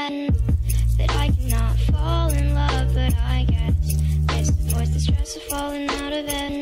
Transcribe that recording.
pretend that I cannot fall in love, but I guess it's the voice, the stress of falling out of it.